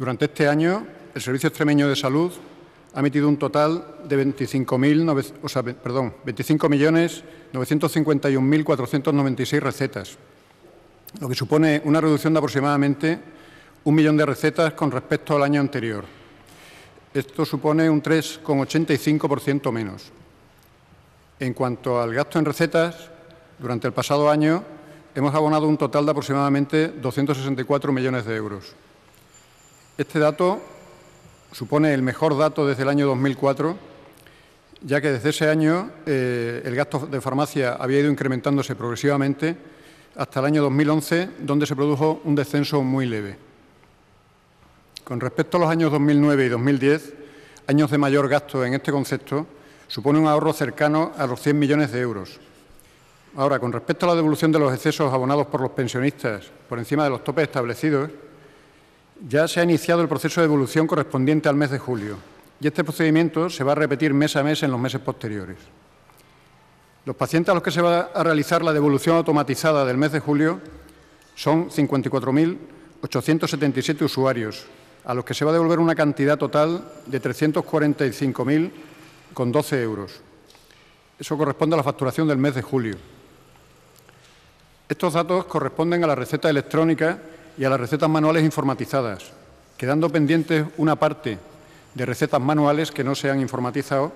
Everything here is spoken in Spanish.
Durante este año, el Servicio Extremeño de Salud ha emitido un total de 25.000, o sea, perdón, 25.951.496 recetas, lo que supone una reducción de aproximadamente un millón de recetas con respecto al año anterior. Esto supone un 3,85% menos. En cuanto al gasto en recetas, durante el pasado año hemos abonado un total de aproximadamente 264 millones de euros. Este dato supone el mejor dato desde el año 2004, ya que desde ese año eh, el gasto de farmacia había ido incrementándose progresivamente hasta el año 2011, donde se produjo un descenso muy leve. Con respecto a los años 2009 y 2010, años de mayor gasto en este concepto, supone un ahorro cercano a los 100 millones de euros. Ahora, con respecto a la devolución de los excesos abonados por los pensionistas por encima de los topes establecidos, ya se ha iniciado el proceso de devolución correspondiente al mes de julio y este procedimiento se va a repetir mes a mes en los meses posteriores. Los pacientes a los que se va a realizar la devolución automatizada del mes de julio son 54.877 usuarios, a los que se va a devolver una cantidad total de 345.012 euros. Eso corresponde a la facturación del mes de julio. Estos datos corresponden a la receta electrónica y a las recetas manuales informatizadas, quedando pendientes una parte de recetas manuales que no se han informatizado